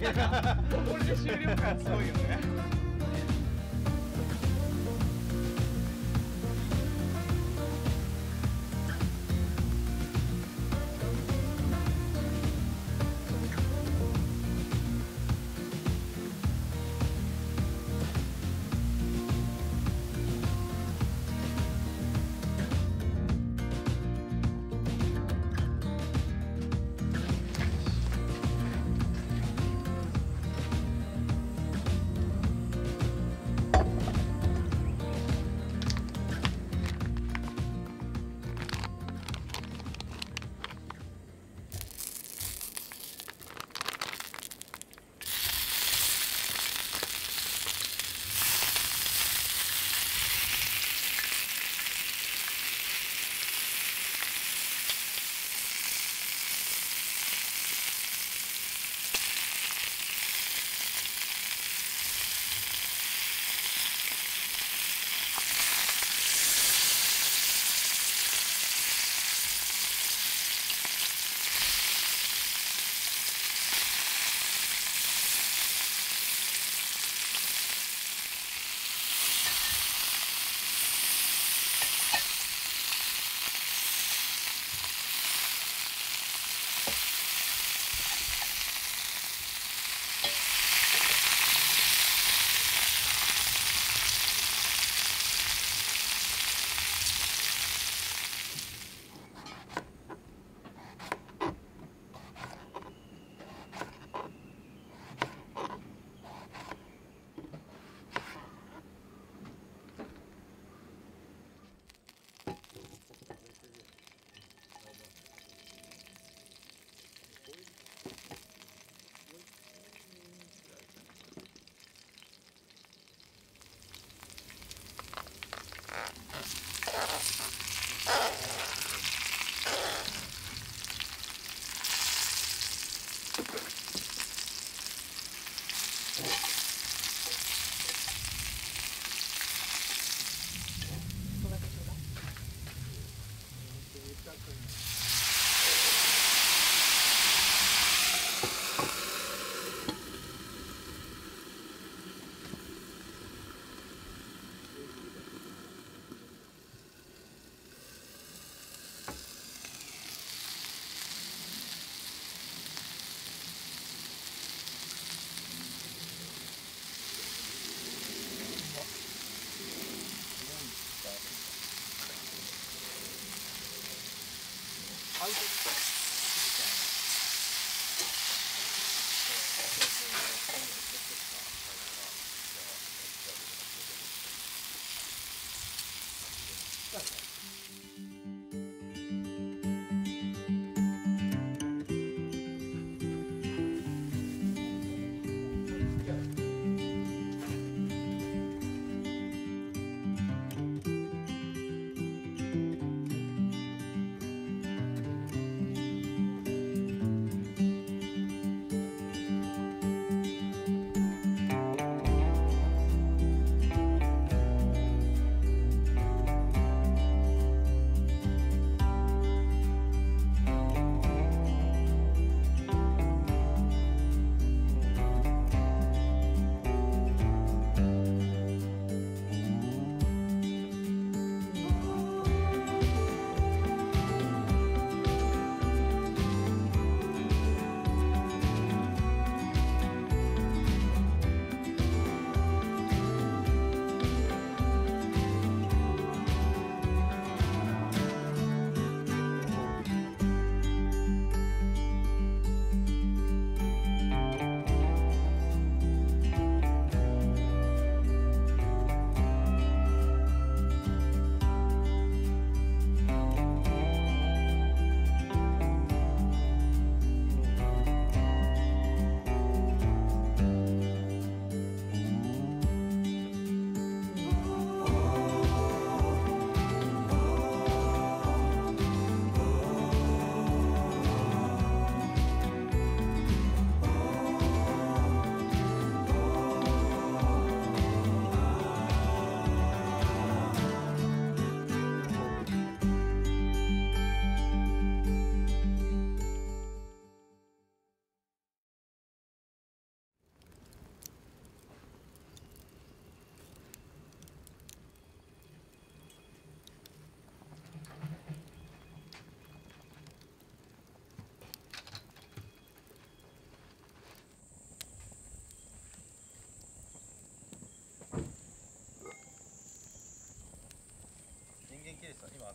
これで終了感すごいよね。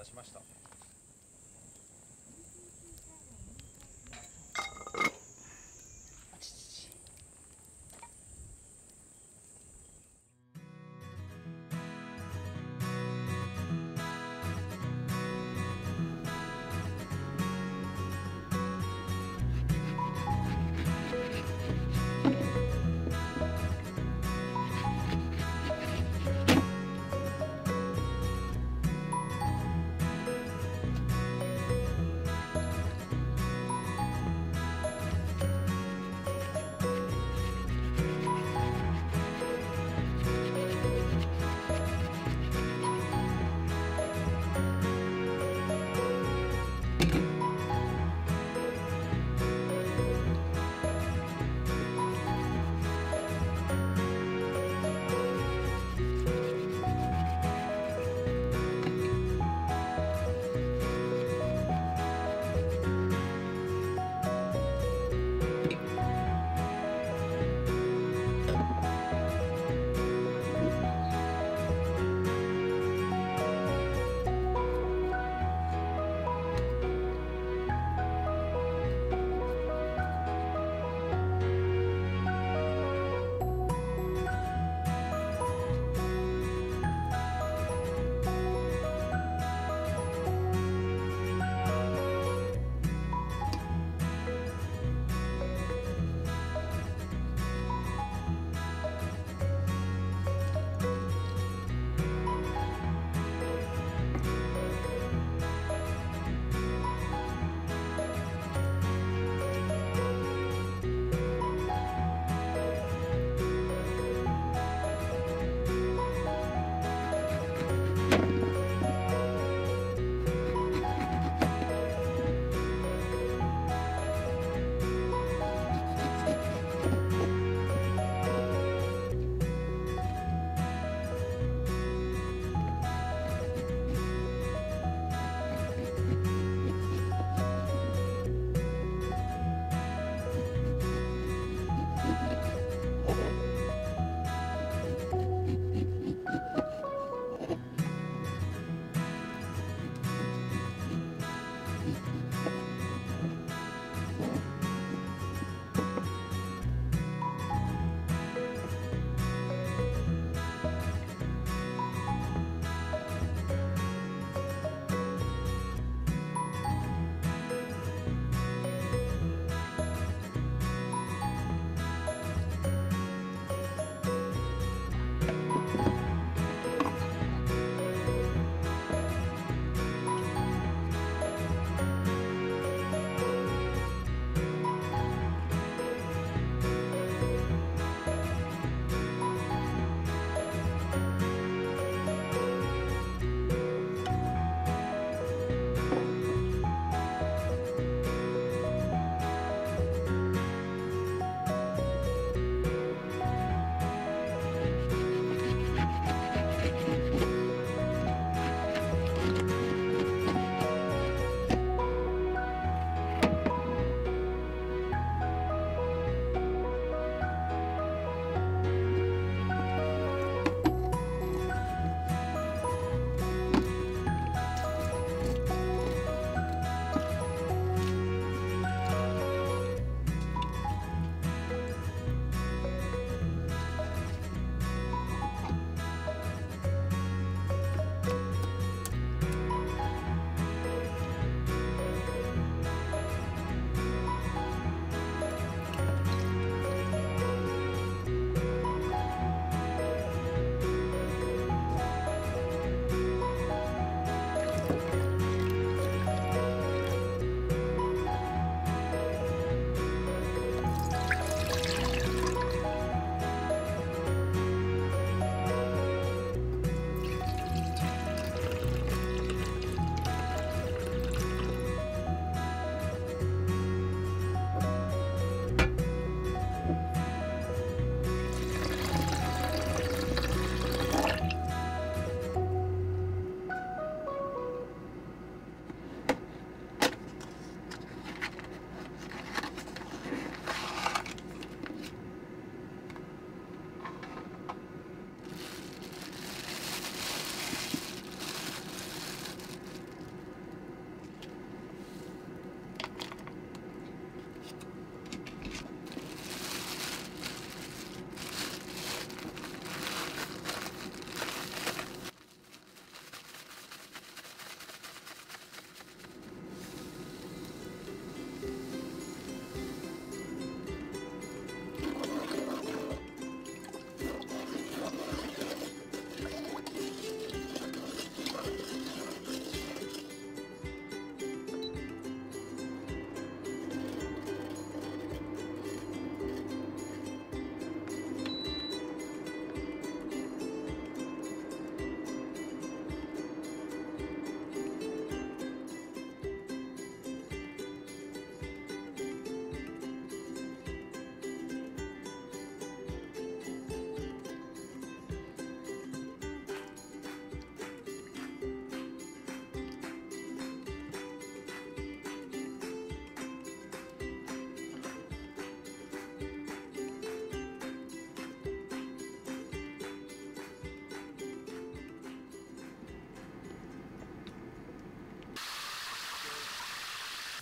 出しました。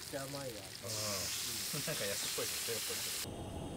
ちゃ甘いわ。うん。なんか安っぽいですよっぽい